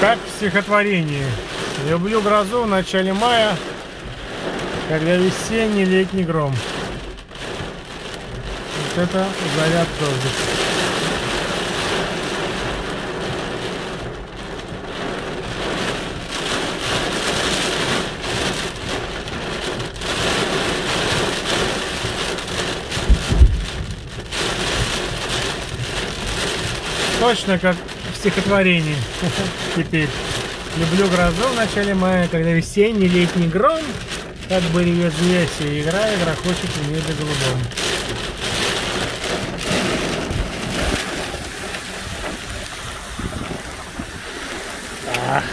Как в стихотворении. Люблю грозу в начале мая, когда весенний летний гром. Вот это заряд дождик. Точно как в стихотворении теперь. Люблю грозу в начале мая, когда весенний летний гром, как бы ревет звездь, и игра игра хочет в небе голубом. Ах.